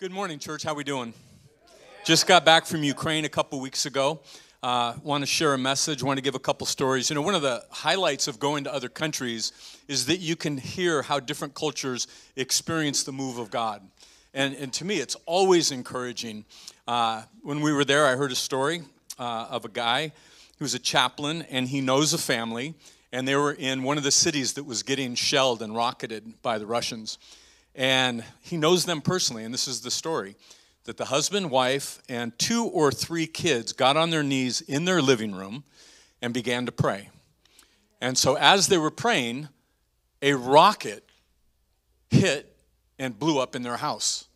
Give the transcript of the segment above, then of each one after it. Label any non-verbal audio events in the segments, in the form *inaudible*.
Good morning, church. How we doing? Just got back from Ukraine a couple weeks ago. Uh, want to share a message. Want to give a couple stories. You know, one of the highlights of going to other countries is that you can hear how different cultures experience the move of God. And, and to me, it's always encouraging. Uh, when we were there, I heard a story uh, of a guy who was a chaplain, and he knows a family, and they were in one of the cities that was getting shelled and rocketed by the Russians. And he knows them personally, and this is the story that the husband, wife, and two or three kids got on their knees in their living room and began to pray. And so, as they were praying, a rocket hit and blew up in their house.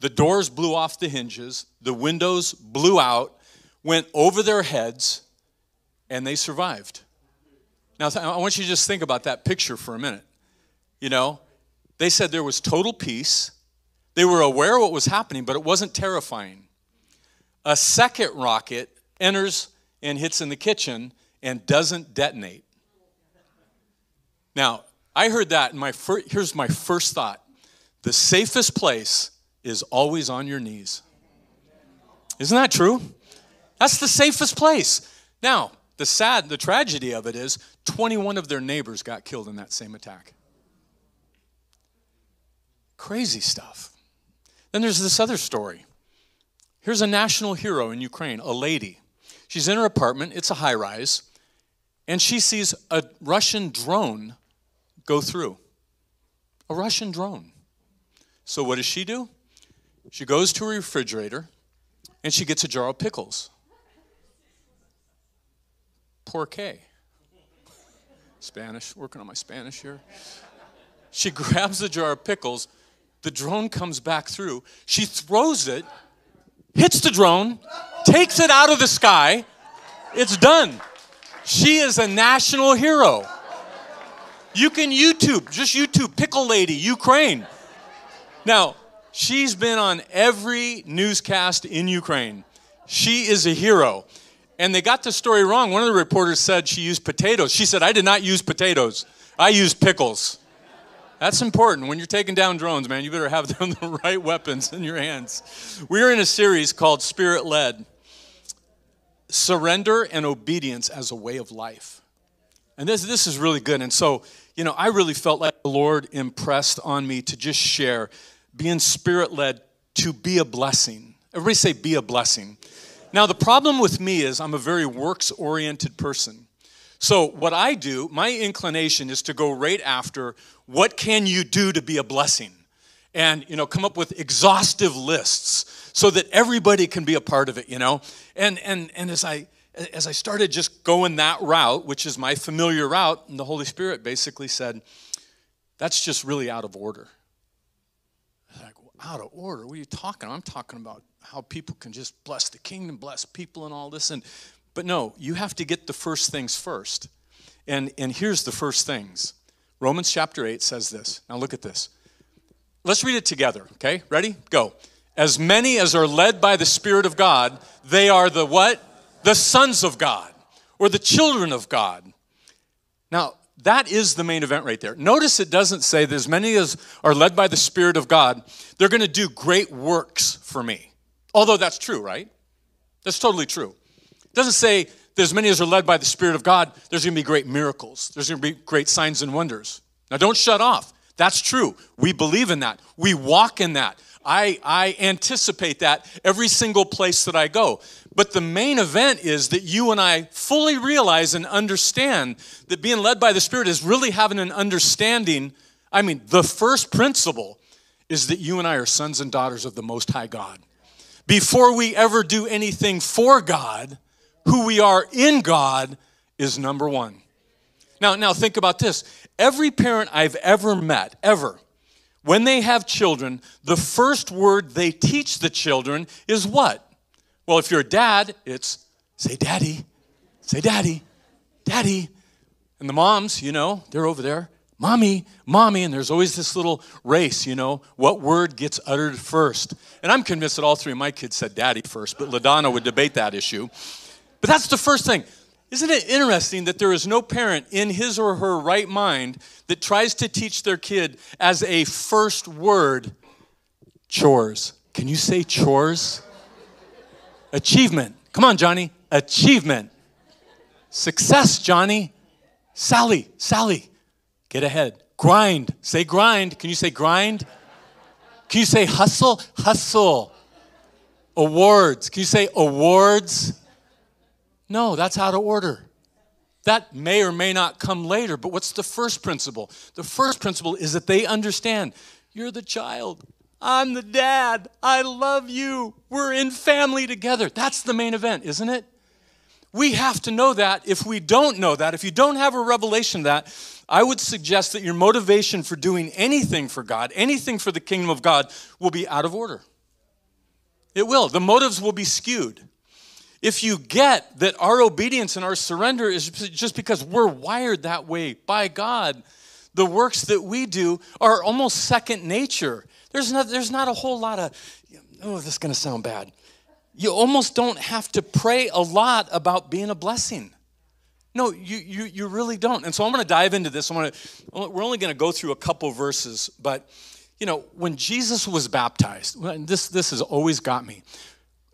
The doors blew off the hinges, the windows blew out, went over their heads, and they survived. Now, I want you to just think about that picture for a minute. You know, they said there was total peace. They were aware of what was happening, but it wasn't terrifying. A second rocket enters and hits in the kitchen and doesn't detonate. Now, I heard that, and my first, here's my first thought the safest place is always on your knees. Isn't that true? That's the safest place. Now, the sad, the tragedy of it is 21 of their neighbors got killed in that same attack. Crazy stuff. Then there's this other story. Here's a national hero in Ukraine, a lady. She's in her apartment, it's a high rise, and she sees a Russian drone go through. A Russian drone. So what does she do? She goes to her refrigerator and she gets a jar of pickles. Porque. Spanish, working on my Spanish here. She *laughs* grabs the jar of pickles the drone comes back through. She throws it, hits the drone, takes it out of the sky. It's done. She is a national hero. You can YouTube, just YouTube, Pickle Lady, Ukraine. Now, she's been on every newscast in Ukraine. She is a hero. And they got the story wrong. One of the reporters said she used potatoes. She said, I did not use potatoes, I used pickles. That's important. When you're taking down drones, man, you better have *laughs* the right weapons in your hands. We're in a series called Spirit Led Surrender and Obedience as a Way of Life. And this, this is really good. And so, you know, I really felt like the Lord impressed on me to just share being spirit led to be a blessing. Everybody say, be a blessing. Now, the problem with me is I'm a very works oriented person. So, what I do, my inclination is to go right after what can you do to be a blessing? And, you know, come up with exhaustive lists so that everybody can be a part of it, you know? And, and, and as I, as I started just going that route, which is my familiar route, and the Holy Spirit basically said, that's just really out of order. like, out of order? What are you talking? about? I'm talking about how people can just bless the kingdom, bless people, and all this. And but no, you have to get the first things first. And, and here's the first things Romans chapter 8 says this. Now look at this. Let's read it together, okay? Ready? Go. As many as are led by the Spirit of God, they are the what? The sons of God or the children of God. Now, that is the main event right there. Notice it doesn't say that as many as are led by the Spirit of God, they're going to do great works for me. Although that's true, right? That's totally true. Doesn't say that as many as are led by the Spirit of God, there's going to be great miracles. There's going to be great signs and wonders. Now, don't shut off. That's true. We believe in that. We walk in that. I, I anticipate that every single place that I go. But the main event is that you and I fully realize and understand that being led by the Spirit is really having an understanding. I mean, the first principle is that you and I are sons and daughters of the Most High God. Before we ever do anything for God, who we are in God is number one. Now, now think about this. Every parent I've ever met, ever, when they have children, the first word they teach the children is what? Well, if you're a dad, it's say daddy, say daddy, daddy. And the moms, you know, they're over there, mommy, mommy, and there's always this little race, you know, what word gets uttered first. And I'm convinced that all three of my kids said daddy first, but LaDonna would debate that issue. But that's the first thing. Isn't it interesting that there is no parent in his or her right mind that tries to teach their kid as a first word chores. Can you say chores? Achievement. Come on, Johnny. Achievement. Success, Johnny. Sally, Sally. Get ahead. Grind. Say grind. Can you say grind? Can you say hustle? Hustle. Awards. Can you say awards? No, that's out of order. That may or may not come later, but what's the first principle? The first principle is that they understand you're the child. I'm the dad. I love you. We're in family together. That's the main event, isn't it? We have to know that. If we don't know that, if you don't have a revelation of that, I would suggest that your motivation for doing anything for God, anything for the kingdom of God, will be out of order. It will. The motives will be skewed if you get that our obedience and our surrender is just because we're wired that way by God, the works that we do are almost second nature. There's not, there's not a whole lot of, oh, this is going to sound bad. You almost don't have to pray a lot about being a blessing. No, you, you, you really don't. And so I'm going to dive into this. I'm to, we're only going to go through a couple verses, but you know, when Jesus was baptized, this, this has always got me.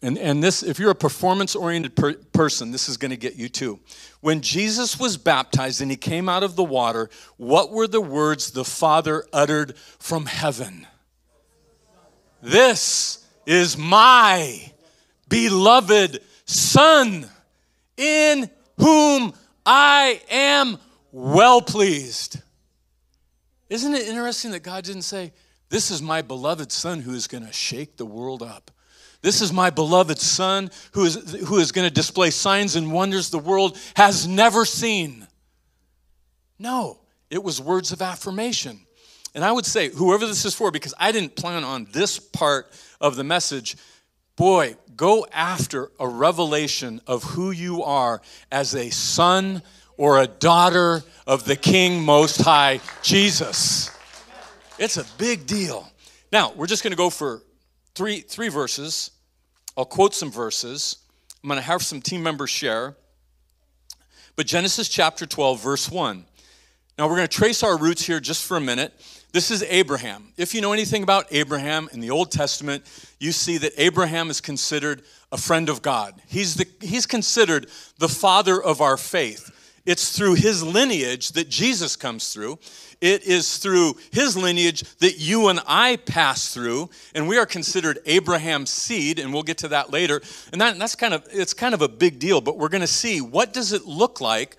And, and this, if you're a performance oriented per person, this is going to get you too. When Jesus was baptized and he came out of the water, what were the words the Father uttered from heaven? This is my beloved Son, in whom I am well pleased. Isn't it interesting that God didn't say, This is my beloved Son who is going to shake the world up? This is my beloved Son who is, who is going to display signs and wonders the world has never seen. No, it was words of affirmation. And I would say, whoever this is for, because I didn't plan on this part of the message, boy, go after a revelation of who you are as a son or a daughter of the King Most High, Jesus. It's a big deal. Now, we're just going to go for three, three verses. I'll quote some verses. I'm going to have some team members share. But Genesis chapter 12, verse 1. Now we're going to trace our roots here just for a minute. This is Abraham. If you know anything about Abraham in the Old Testament, you see that Abraham is considered a friend of God. He's, the, he's considered the father of our faith. It's through his lineage that Jesus comes through. It is through his lineage that you and I pass through, and we are considered Abraham's seed, and we'll get to that later. And that, that's kind of it's kind of a big deal, but we're going to see what does it look like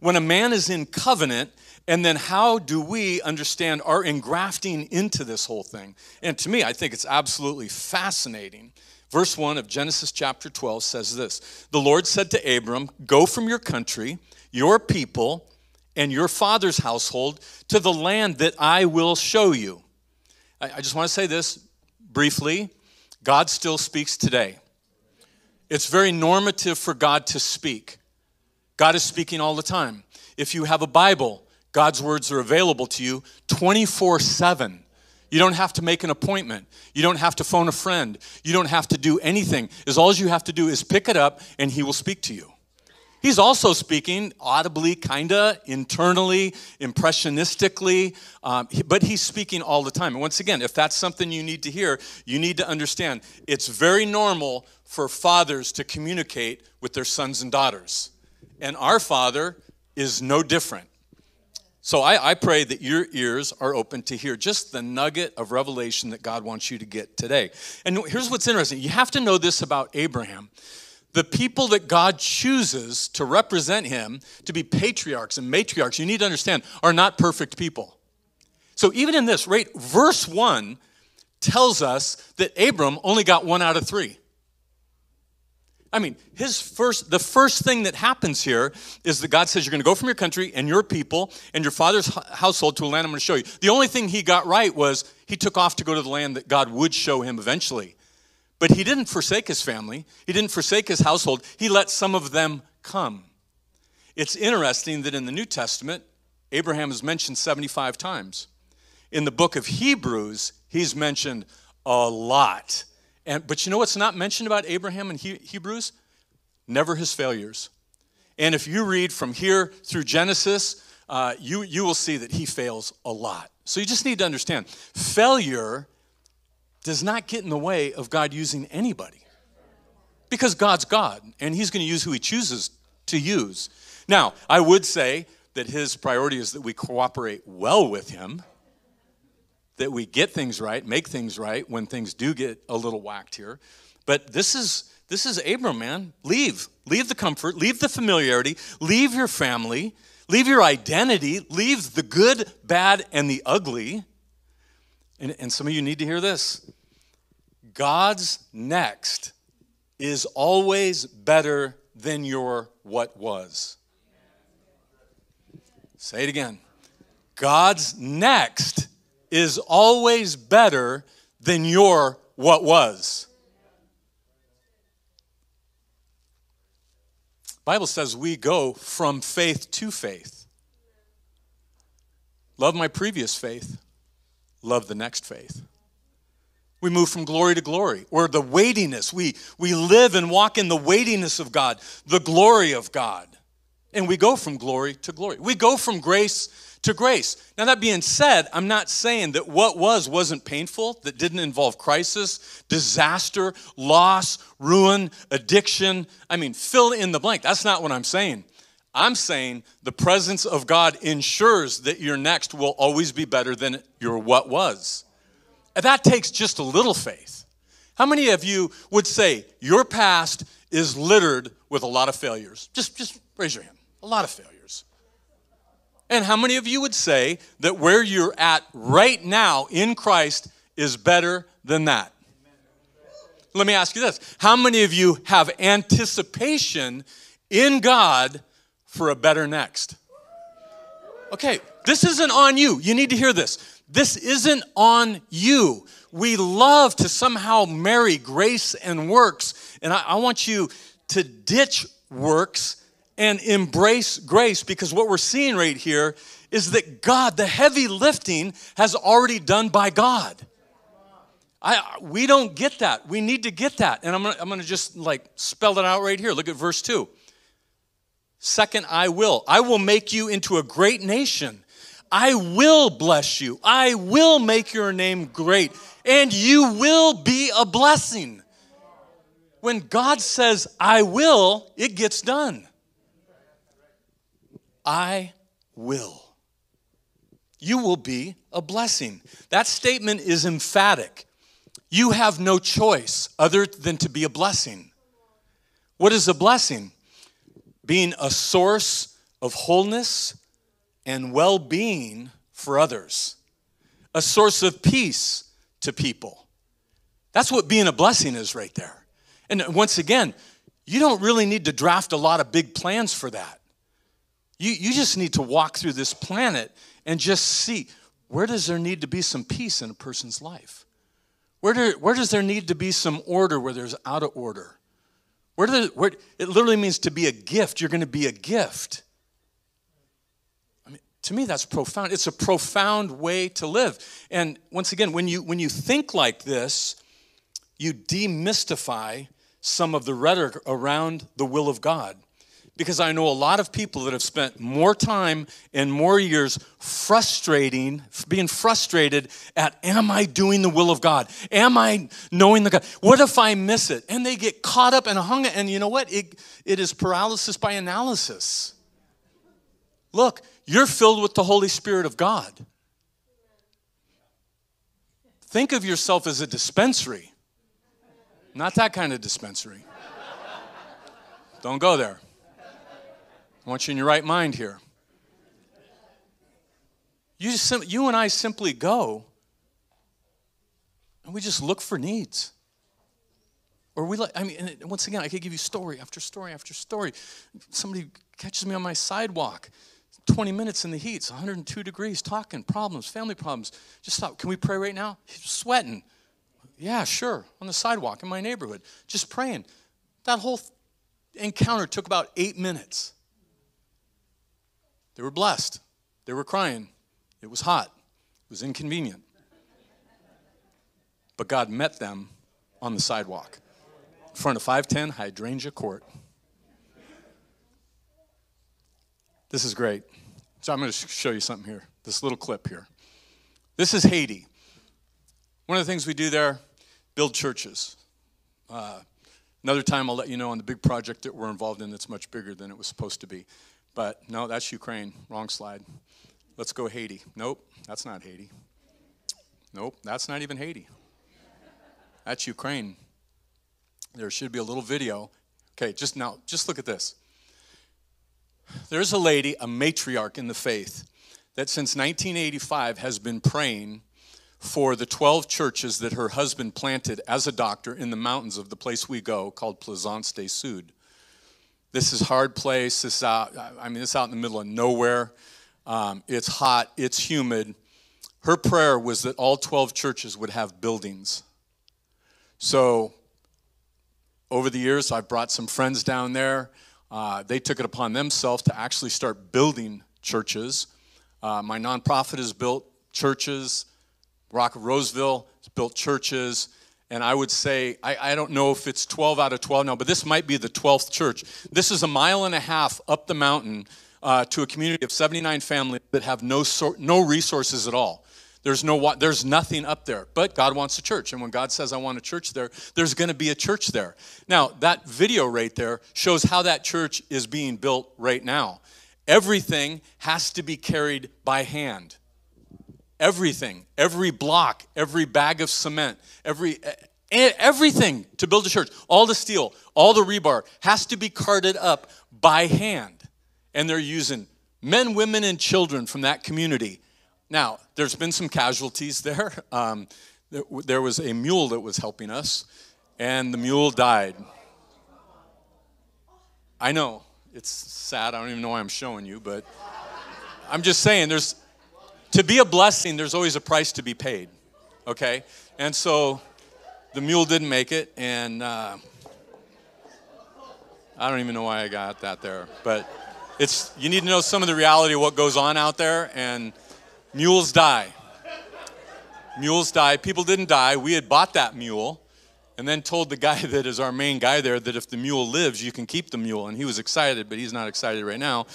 when a man is in covenant and then how do we understand our engrafting into this whole thing? And to me, I think it's absolutely fascinating. Verse 1 of Genesis chapter 12 says this The Lord said to Abram, Go from your country, your people, and your father's household to the land that I will show you. I, just want to say this briefly God still speaks today. It's very normative for God to speak. God is speaking all the time. If you have a Bible, God's words are available to you 24 7. You don't have to make an appointment. You don't have to phone a friend. You don't have to do anything. As all you have to do is pick it up and He will speak to you. He's also speaking audibly, kinda, internally, impressionistically, um, but he's speaking all the time. And once again, if that's something you need to hear, you need to understand it's very normal for fathers to communicate with their sons and daughters. And our Father is no different. So I, I, pray that your ears are open to hear just the nugget of revelation that God wants you to get today. And here's what's interesting you have to know this about Abraham the people that God chooses to represent him to be patriarchs and matriarchs, you need to understand, are not perfect people. So even in this, right, verse 1 tells us that Abram only got one out of three. I mean, his first, the first thing that happens here is that God says, You're going to go from your country and your people and your father's household to a land I'm going to show you. The only thing he got right was he took off to go to the land that God would show him eventually. But he didn't forsake his family, he didn't forsake his household. He let some of them come. It's interesting that in the New Testament, Abraham is mentioned 75 times. In the book of Hebrews, he's mentioned a lot. And, but you know what's not mentioned about Abraham in he, Hebrews? Never his failures. And if you read from here through Genesis, uh, you, you will see that he fails a lot. So you just need to understand failure does not get in the way of God using anybody. Because God's God, and He's going to use who He chooses to use. Now, I would say that His priority is that we cooperate well with Him, that we get things right, make things right when things do get a little whacked here. But this is this is Abram, man. Leave. Leave the comfort, leave the familiarity, leave your family, leave your identity, leave the good, bad, and the ugly. And, and some of you need to hear this God's next is always better than your what was. Say it again. God's next is always better than your what was. Bible says we go from faith to faith. Love my previous faith, love the next faith. We move from glory to glory, or the weightiness. We, we live and walk in the weightiness of God, the glory of God. And we go from glory to glory. We go from grace to grace. Now, that being said, I'm not saying that what was wasn't painful, that didn't involve crisis, disaster, loss, ruin, addiction. I mean, fill in the blank. That's not what I'm saying. I'm saying the presence of God ensures that your next will always be better than your what was. And that takes just a little faith. How many of you would say your past is littered with a lot of failures? Just, just raise your hand. A lot of failures. And how many of you would say that where you're at right now in Christ is better than that? Let me ask you this How many of you have anticipation in God for a better next? Okay, this isn't on you. You need to hear this. This isn't on you. We love to somehow marry grace and works, and I, I want you to ditch works and embrace grace because what we're seeing right here is that God, the heavy lifting, has already done by God. I, we don't get that. We need to get that. And I'm gonna, I'm gonna just like spell it out right here. Look at verse 2. Second, I will. I will make you into a great nation. I will bless you. I will make your name great. And you will be a blessing. When God says, I will, it gets done. I will. You will be a blessing. That statement is emphatic. You have no choice other than to be a blessing. What is a blessing? Being a source of wholeness and well being for others, a source of peace to people. That's what being a blessing is right there. And once again, you don't really need to draft a lot of big plans for that. You, you just need to walk through this planet and just see where does there need to be some peace in a person's life? Where, do, where does there need to be some order where there's out of order? Where, do, where it literally means to be a gift. You're going to be a gift. I mean, to me, that's profound. It's a profound way to live. And once again, when you when you think like this, you demystify some of the rhetoric around the will of God because I know a lot of people that have spent more time and more years frustrating, being frustrated at, am I doing the will of God? Am I knowing the God? What if I miss it? And they get caught up and hung, up. and you know what? It, it is paralysis by analysis. Look, you're filled with the Holy Spirit of God. Think of yourself as a dispensary, not that kind of dispensary. Don't go there. I want you in your right mind here. You, just, you and I simply go and we just look for needs. Or we like, I mean, once again, I could give you story after story after story. Somebody catches me on my sidewalk, 20 minutes in the heat, it's 102 degrees, talking, problems, family problems. Just stop. Can we pray right now? He's sweating. Yeah, sure, on the sidewalk in my neighborhood, just praying. That whole encounter took about eight minutes. They were blessed. They were crying. It was hot. It was inconvenient. But God met them on the sidewalk in front of 510 Hydrangea Court. This is great. So I'm going to show you something here. This little clip here. This is Haiti. One of the things we do there build churches. Uh, another time, I'll let you know on the big project that we're involved in that's much bigger than it was supposed to be. But no, that's Ukraine. Wrong slide. Let's go Haiti. Nope, that's not Haiti. Nope, that's not even Haiti. That's Ukraine. There should be a little video. Okay, just now, just look at this. There's a lady, a matriarch in the faith, that since 1985 has been praying for the 12 churches that her husband planted as a doctor in the mountains of the place we go called Plaisance du Sud. This is hard place. This is out, I mean, it's out in the middle of nowhere. Um, it's hot. It's humid. Her prayer was that all 12 churches would have buildings. So, over the years, I've brought some friends down there. Uh, they took it upon themselves to actually start building churches. Uh, my nonprofit has built churches. Rock of Roseville has built churches. And I would say, I, I don't know if it's 12 out of 12 now, but this might be the 12th church. This is a mile and a half up the mountain uh, to a community of 79 families that have no, so, no resources at all. There's, no, there's nothing up there, but God wants a church. And when God says, I want a church there, there's going to be a church there. Now, that video right there shows how that church is being built right now. Everything has to be carried by hand. Everything, every block, every bag of cement, every everything to build a church, all the steel, all the rebar has to be carted up by hand. And they're using men, women, and children from that community. Now, there's been some casualties there. *laughs* Um, there was a mule that was helping us, and the mule died. I know, it's sad. I don't even know why I'm showing you, but I'm just saying there's to be a blessing, there's always a price to be paid. Okay? And so the mule didn't make it, and uh, I don't even know why I got that there. But it's you need to know some of the reality of what goes on out there, and mules die. Mules die. People didn't die. We had bought that mule and then told the guy *laughs* that is our main guy there that if the mule lives, you can keep the mule. And he was excited, but he's not excited right now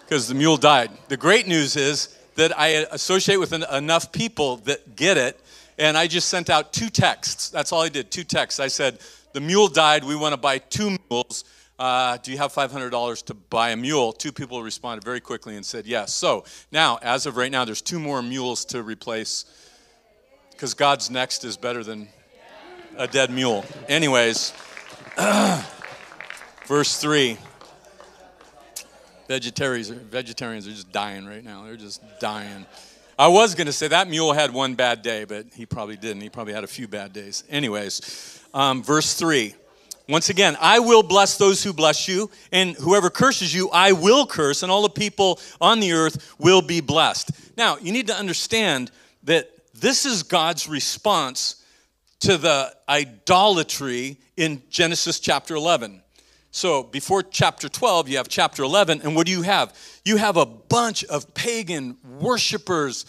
because the mule died. The great news is that I associate with enough people that get it. And I just sent out two texts. That's all I did, two texts. I said, The mule died. We want to buy two mules. Uh, do you have $500 to buy a mule? Two people responded very quickly and said yes. So now, as of right now, there's two more mules to replace because God's next is better than a dead mule. Anyways, *clears throat* verse 3. Vegetarians, vegetarians are just dying right now. They're just dying. I was going to say that mule had one bad day, but he probably didn't. He probably had a few bad days. Anyways, um, verse 3. Once again, I will bless those who bless you, and whoever curses you, I will curse, and all the people on the earth will be blessed. Now, you need to understand that this is God's response to the idolatry in Genesis chapter 11. So before chapter 12, you have chapter 11, and what do you have? You have a bunch of pagan worshipers,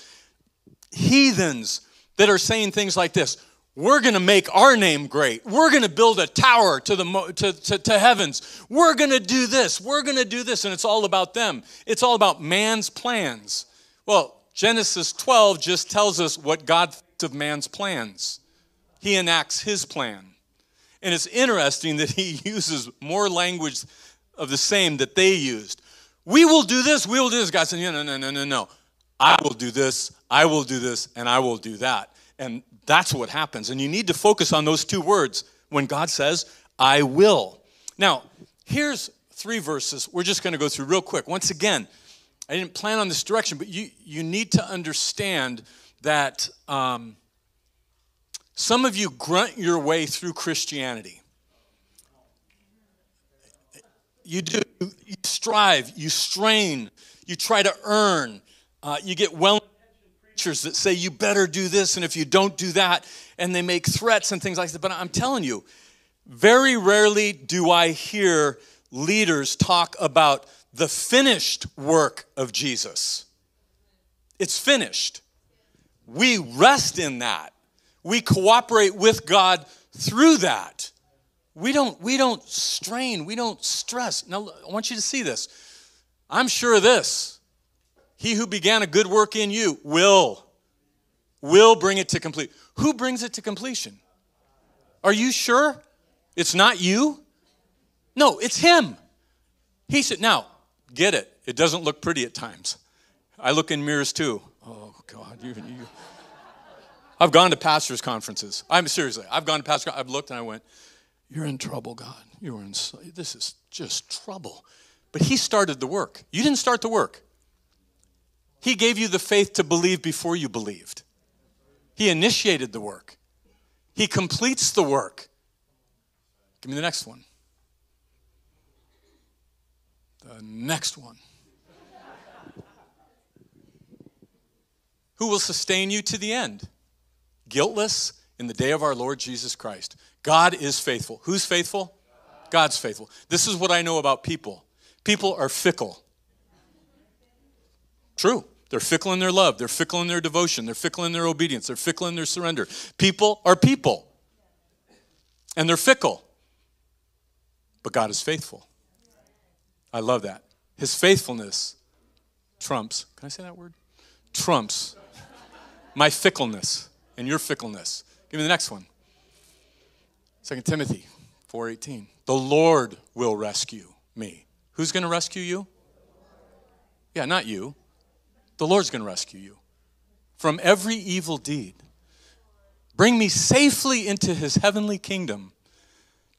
heathens, that are saying things like this We're going to make our name great. We're going to build a tower to, the, to, to, to heavens. We're going to do this. We're going to do this. And it's all about them, it's all about man's plans. Well, Genesis 12 just tells us what God thinks of man's plans, He enacts His plan. And it's interesting that he *laughs* uses more language of the same that they used. We will do this, we will do this. God said, no, no, no, no, no, no. I will do this, I will do this, and I will do that. And that's what happens. And you need to focus on those two words when God says, I will. Now, here's three verses we're just going to go through real quick. Once again, I didn't plan on this direction, but you, you need to understand that um, some of you grunt your way through Christianity. You do, you strive, you strain, you try to earn. Uh, you get well preachers that say you better do this, and if you don't do that, and they make threats and things like that. But I'm telling you, very rarely do I hear leaders talk about the finished work of Jesus. It's finished. We rest in that we cooperate with God through that. We don't, we don't strain, we don't stress. Now, I want you to see this. I'm sure this. He who began a good work in you will, will bring it to complete. Who brings it to completion? Are you sure it's not you? No, it's him. He said, Now, get it. It doesn't look pretty at times. I look in mirrors too. Oh, God. You, you. I've gone to pastors' conferences. I'm seriously, I've gone to pastors' I've looked and I went, You're in trouble, God. You're in, this is just trouble. But he started the work. You didn't start the work. He gave you the faith to believe before you believed. He initiated the work. He completes the work. Give me the next one. The next one. Who will sustain you to the end? Guiltless in the day of our Lord Jesus Christ. God is faithful. Who's faithful? God's faithful. This is what I know about people people are fickle. True. They're fickle in their love. They're fickle in their devotion. They're fickle in their obedience. They're fickle in their surrender. People are people. And they're fickle. But God is faithful. I love that. His faithfulness trumps, can I say that word? Trumps my fickleness and your fickleness. Give me the next one. 2 Timothy 4:18. The Lord will rescue me. Who's going to rescue you? Yeah, not you. The Lord's going to rescue you from every evil deed. Bring me safely into his heavenly kingdom.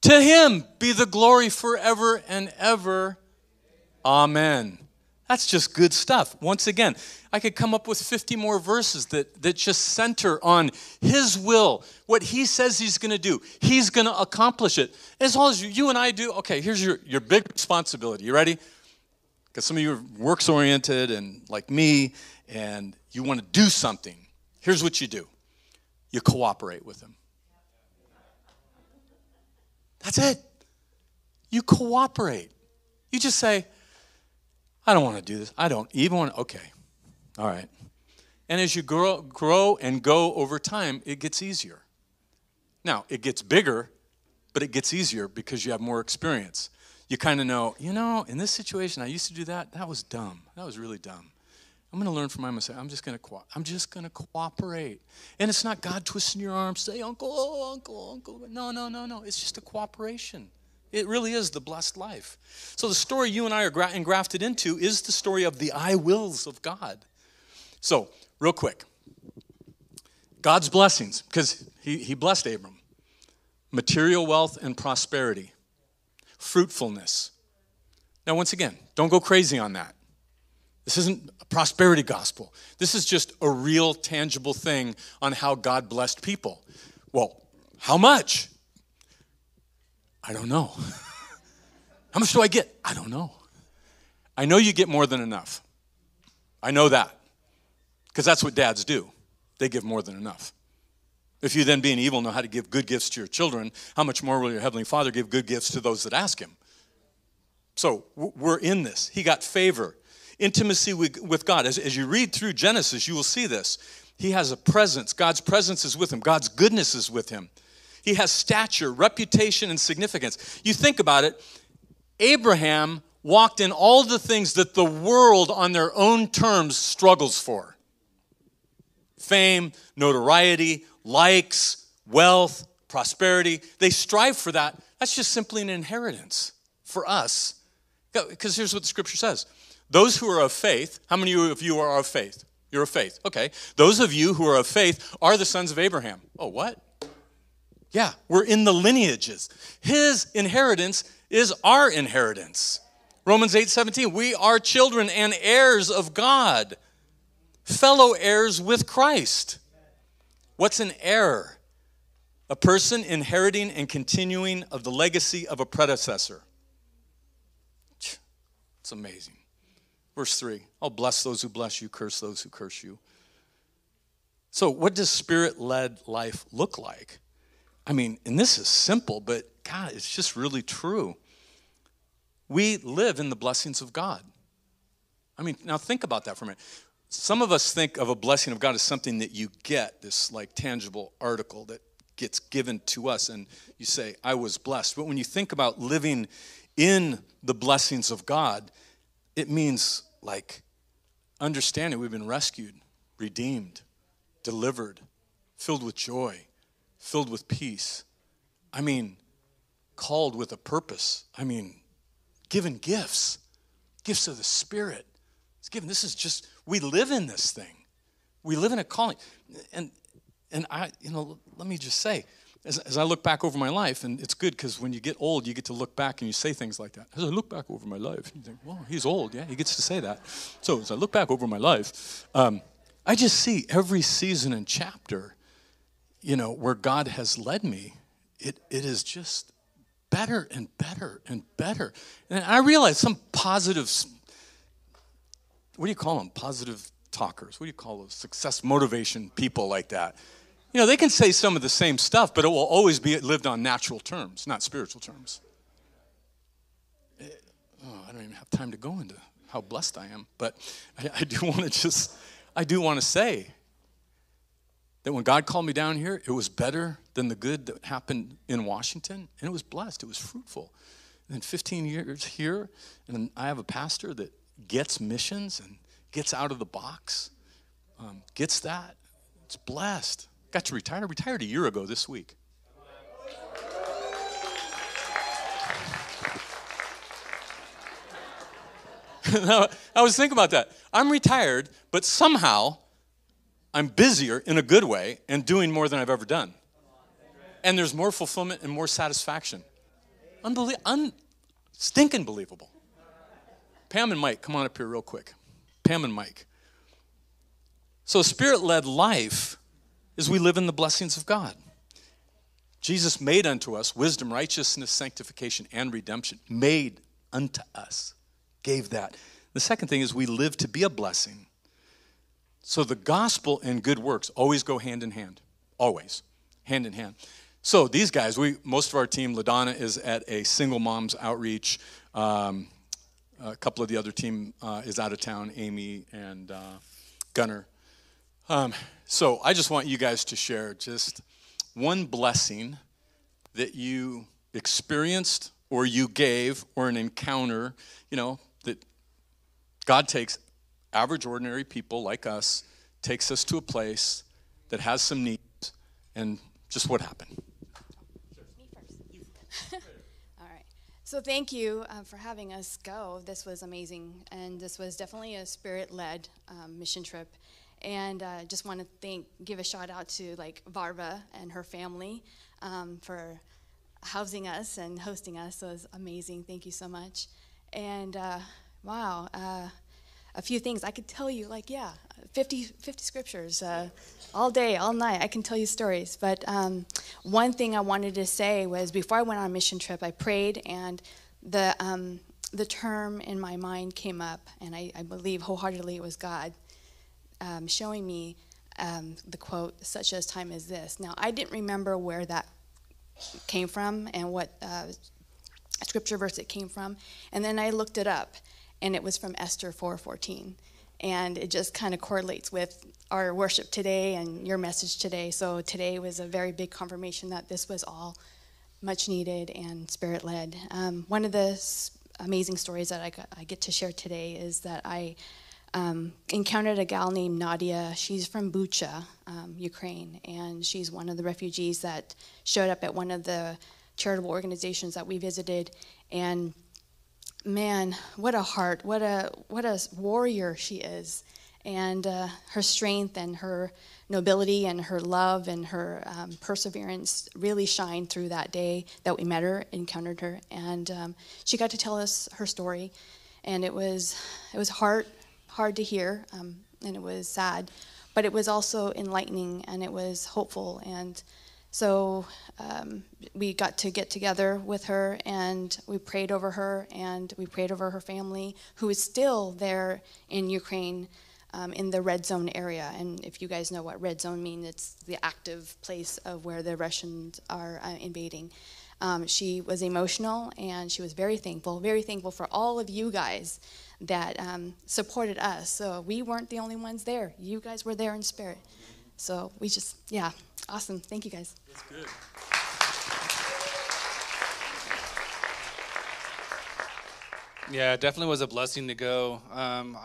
To him be the glory forever and ever. Amen. That's just good stuff. Once again, I could come up with 50 more verses that, that just center on His will, what He says He's going to do. He's going to accomplish it. As long as you, you and I do, okay, here's your, your big responsibility. You ready? Because some of you are works oriented and like me, and you want to do something. Here's what you do you cooperate with Him. That's it. You cooperate. You just say, I don't want to do this. I don't even want to. Okay. All right. And as you grow, grow and go over time, it gets easier. Now, it gets bigger, but it gets easier because you have more experience. You kind of know, you know, in this situation, I used to do that. That was dumb. That was really dumb. I'm going to learn from my mistake. I'm just going to co- I'm just going to cooperate. And it's not God twisting your arm, say, "Uncle, oh, uncle, uncle." No, no, no, no. It's just a cooperation. It really is the blessed life. So the story you and I are engrafted into is the story of the I wills of God. So, real quick God's blessings, because he, he blessed Abram material wealth and prosperity, fruitfulness. Now, once again, don't go crazy on that. This isn't a prosperity gospel. This is just a real, tangible thing on how God blessed people. Well, how much? I don't know. *laughs* How much do I get? I don't know. I know you get more than enough. I know that. Because that's what dads do. They give more than enough. If you then, being evil, know how to give good gifts to your children, how much more will your Heavenly Father give good gifts to those that ask Him? So we're in this. He got favor, intimacy with God. As, as you read through Genesis, you will see this. He has a presence. God's presence is with him, God's goodness is with him. He has stature, reputation, and significance. You think about it, Abraham walked in all the things that the world on their own terms struggles for fame, notoriety, likes, wealth, prosperity. They strive for that. That's just simply an inheritance for us. Because here's what the scripture says those who are of faith, how many of you are of faith? You're of faith. Okay. Those of you who are of faith are the sons of Abraham. Oh, what? Yeah, we're in the lineages. His inheritance is our inheritance. Romans 8 17, we are children and heirs of God, fellow heirs with Christ. What's an heir? A person inheriting and continuing of the legacy of a predecessor. It's amazing. Verse 3 I'll bless those who bless you, curse those who curse you. So, what does spirit led life look like? I mean, and this is simple, but God, it's just really true. We live in the blessings of God. I mean, now think about that for a minute. Some of us think of a blessing of God as something that you get, this like tangible article that gets given to us, and you say, I was blessed. But when you think about living in the blessings of God, it means like understanding we've been rescued, redeemed, delivered, filled with joy, filled with peace, I mean, called with a purpose. I mean, given gifts, gifts of the Spirit. It's given. This is just, we live in this thing. We live in a calling. And, and I, you know, let me just say, as, as I look back over my life, and it's good because when you get old, you get to look back and you say things like that. As I look back over my life, you think, well, he's old. Yeah, he gets to say that. So as I look back over my life, um, I just see every season and chapter, you know, where God has led me. It, it is just better and better and better. And I realize some positive, what do you call them? Positive talkers. What do you call those? Success motivation people like that. You know, they can say some of the same stuff, but it will always be lived on natural terms, not spiritual terms. Eh, oh, I don't even have time to go into how blessed I am, but I, I do want to just, I do want to say that when God called me down here, it was better than the good that happened in Washington, and it was blessed, it was fruitful. And then 15 years here, and I have a pastor that gets missions and gets out of the box, um, gets that. It's blessed. Got to retire. I retired a year ago this week. *laughs* I was thinking about that. I'm retired, but somehow I'm busier in a good way and doing more than I've ever done. And there's more fulfillment and more satisfaction. Unbelie- un- stinking believable. Pam and Mike, come on up here real quick. Pam and Mike. So, spirit led life is we live in the blessings of God. Jesus made unto us wisdom, righteousness, sanctification, and redemption. Made unto us. Gave that. The second thing is we live to be a blessing. So the gospel and good works always go hand in hand. Always. Hand in hand. So these guys, we most of our team, LaDonna is at a single moms outreach. Um, a couple of the other team uh, is out of town, Amy and uh, Gunner. Um, so I just want you guys to share just one blessing that you experienced or you gave or an encounter, you know, that God takes average, ordinary people like us, takes us to a place that has some needs, and just what happened. *laughs* All right. So thank you uh, for having us go. This was amazing, and this was definitely a spirit-led um, mission trip. And uh, just want to thank, give a shout out to like Varva and her family um, for housing us and hosting us. It was amazing. Thank you so much. And uh, wow. A few things. I could tell you, like, yeah, 50, 50 scriptures uh, all day, all night. I can tell you stories. But um, one thing I wanted to say was before I went on a mission trip, I prayed, and the, um, the term in my mind came up, and I, I believe wholeheartedly it was God um, showing me um, the quote, such as time as this. Now, I didn't remember where that came from and what uh, scripture verse it came from. And then I looked it up and it was from Esther 4:14. And it just kind of correlates with our worship today and your message today. So today was a very big confirmation that this was all much needed and spirit led. Um, one of the amazing stories that I, got, I, get to share today is that I um, encountered a gal named Nadia. She's from Bucha, um, Ukraine, and she's one of the refugees that showed up at one of the charitable organizations that we visited. And man, what a heart, what a what a warrior she is, and uh, her strength and her nobility and her love and her um, perseverance really shined through that day that we met her, encountered her, and um, she got to tell us her story, and it was it was hard hard to hear, um, and it was sad, but it was also enlightening and it was hopeful and so um, we got to get together with her and we prayed over her and we prayed over her family, who is still there in Ukraine um, in the red zone area. And if you guys know what red zone means, it's the active place of where the Russians are uh, invading. Um, she was emotional and she was very thankful, very thankful for all of you guys that um, supported us. So we weren't the only ones there. You guys were there in spirit. So we just, yeah, awesome. Thank you guys. That's good. Yeah, it definitely was a blessing to go. Um,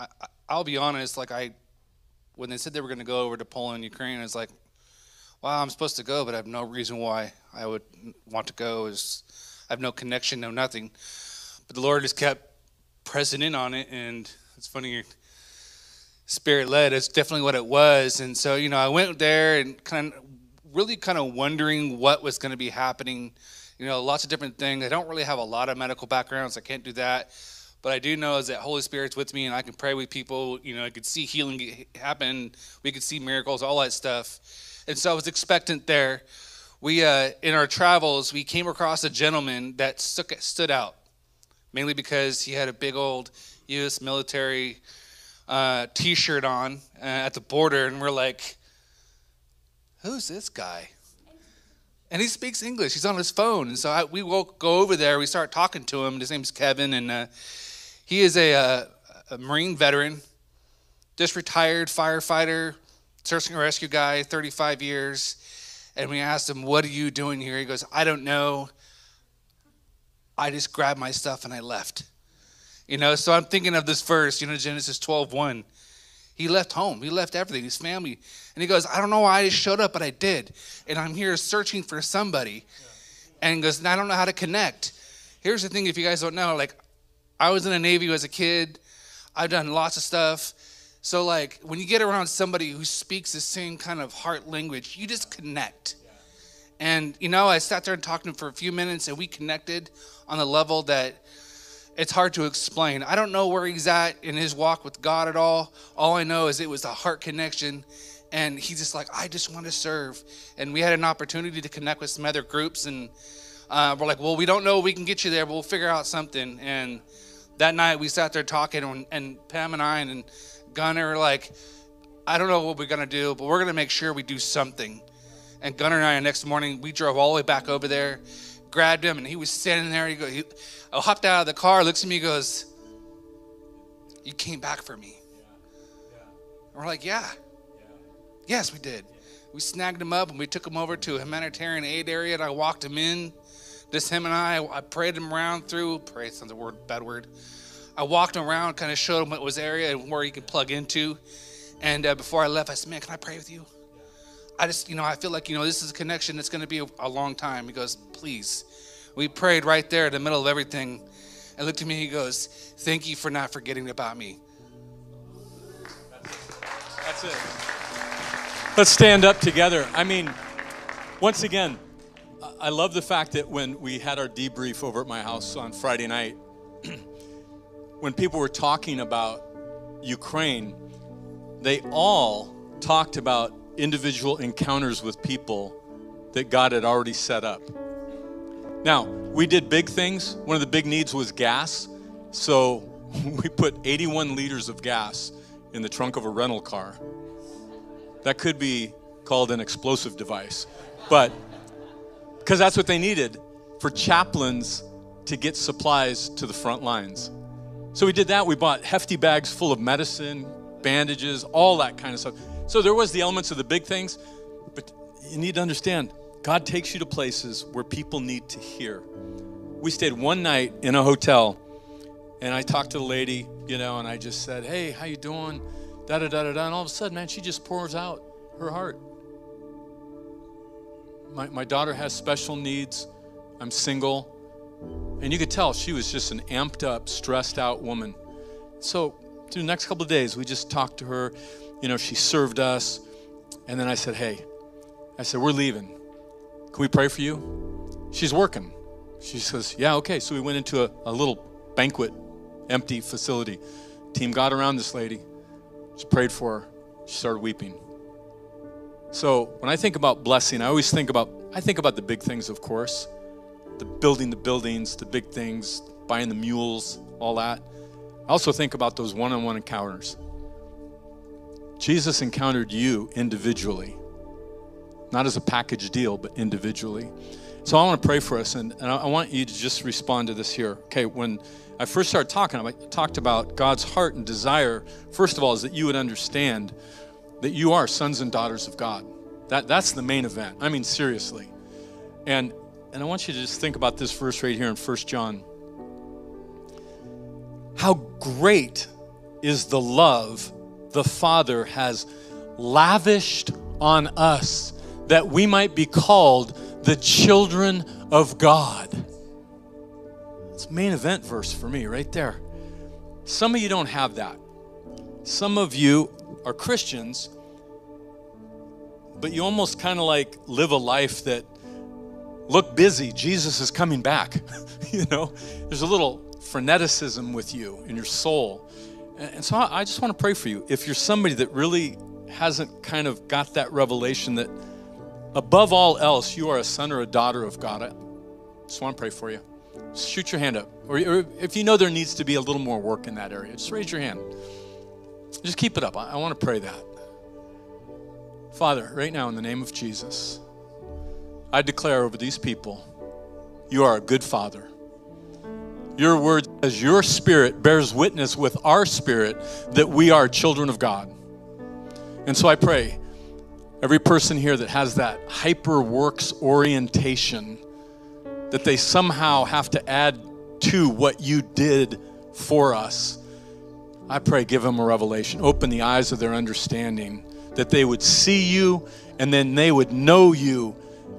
I, will be honest, like I, when they said they were going to go over to Poland, Ukraine, it's like, well, I'm supposed to go, but I have no reason why I would want to go. Is I have no connection, no nothing. But the Lord just kept pressing in on it, and it's funny. Spirit led. It's definitely what it was, and so you know, I went there and kind of really kind of wondering what was going to be happening. You know, lots of different things. I don't really have a lot of medical backgrounds. I can't do that. But I do know is that Holy Spirit's with me and I can pray with people. You know, I could see healing happen. We could see miracles, all that stuff. And so I was expectant there. We, uh, in our travels, we came across a gentleman that stood out, mainly because he had a big old U.S. military uh, T-shirt on uh, at the border, and we're like, "Who's this guy?" And he speaks English. He's on his phone, and so I, we will go over there. We start talking to him. His name's Kevin, and uh, he is a, uh, a Marine veteran, just retired firefighter, search and rescue guy, 35 years. And we asked him, What are you doing here? He goes, I don't know. I just grabbed my stuff and I left. You know, so I'm thinking of this verse, you know, Genesis 12 1. He left home. He left everything, his family. And he goes, I don't know why I just showed up, but I did. And I'm here searching for somebody. And he goes, I don't know how to connect. Here's the thing if you guys don't know, like, I was in the Navy as a kid. I've done lots of stuff. So, like, when you get around somebody who speaks the same kind of heart language, you just connect. And, you know, I sat there and talked to him for a few minutes, and we connected on a level that it's hard to explain. I don't know where he's at in his walk with God at all. All I know is it was a heart connection. And he's just like, I just want to serve. And we had an opportunity to connect with some other groups. And uh, we're like, well, we don't know we can get you there, but we'll figure out something. And that night we sat there talking, and, and Pam and I and Gunner like, I don't know what we're gonna do, but we're gonna make sure we do something. And Gunner and I, next morning, we drove all the way back over there, grabbed him, and he was standing there. He goes, he, I hopped out of the car, looks at me, goes, "You came back for me." And we're like, "Yeah, yes, we did." We snagged him up and we took him over to a humanitarian aid area, and I walked him in just him and I, I prayed him around through. Pray sounds a word, bad word. I walked him around, kind of showed him what was area and where he could plug into. And uh, before I left, I said, "Man, can I pray with you?" I just, you know, I feel like you know this is a connection that's going to be a, a long time. He goes, "Please." We prayed right there in the middle of everything, and looked at me. He goes, "Thank you for not forgetting about me." That's it. Let's stand up together. I mean, once again, I love the fact that when we had our debrief over at my house on Friday night, *clears throat* when people were talking about Ukraine, they all talked about individual encounters with people that God had already set up. Now, we did big things. One of the big needs was gas. So *laughs* we put 81 liters of gas in the trunk of a rental car. That could be called an explosive device. But because that's what they needed for chaplains to get supplies to the front lines. So we did that. We bought hefty bags full of medicine, bandages, all that kind of stuff. So there was the elements of the big things, but you need to understand God takes you to places where people need to hear. We stayed one night in a hotel and I talked to the lady, you know, and I just said, "Hey, how you doing?" Da da da da da. And all of a sudden, man, she just pours out her heart my, my daughter has special needs. I'm single. And you could tell she was just an amped up, stressed out woman. So, through the next couple of days, we just talked to her. You know, she served us. And then I said, Hey, I said, We're leaving. Can we pray for you? She's working. She says, Yeah, okay. So we went into a, a little banquet, empty facility. Team got around this lady. She prayed for her. She started weeping. So when I think about blessing, I always think about I think about the big things, of course, the building the buildings, the big things, buying the mules, all that. I also think about those one-on-one encounters. Jesus encountered you individually, not as a package deal, but individually. So I want to pray for us, and, and I want you to just respond to this here. Okay, when I first started talking, I talked about God's heart and desire. First of all, is that you would understand that you are sons and daughters of God. That, that's the main event. I mean, seriously. And, and I want you to just think about this verse right here in 1 John. How great is the love the Father has lavished on us that we might be called the children of God. Main event verse for me right there. Some of you don't have that. Some of you are Christians, but you almost kind of like live a life that look busy. Jesus is coming back. *laughs* you know, there's a little freneticism with you in your soul. And so I just want to pray for you. If you're somebody that really hasn't kind of got that revelation that above all else, you are a son or a daughter of God, I just want to pray for you. Shoot your hand up. Or, or if you know there needs to be a little more work in that area, just raise your hand. Just keep it up. I, I want to pray that. Father, right now in the name of Jesus, I declare over these people, you are a good father. Your word says your spirit bears witness with our spirit that we are children of God. And so I pray every person here that has that hyper works orientation, that they somehow have to add to what you did for us. I pray, give them a revelation. Open the eyes of their understanding, that they would see you and then they would know you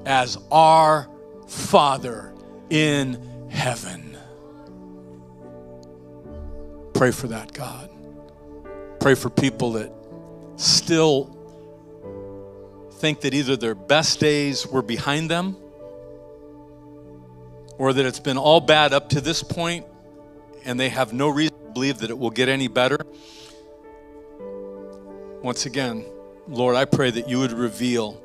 as our Father in heaven. Pray for that, God. Pray for people that still think that either their best days were behind them or that it's been all bad up to this point and they have no reason to believe that it will get any better. Once again, Lord, I pray that you would reveal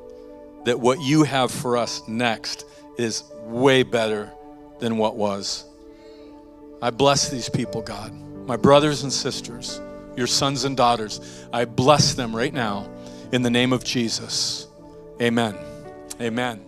that what you have for us next is way better than what was. I bless these people, God my brothers and sisters, your sons and daughters, I bless them right now in the name of Jesus. Amen. Amen.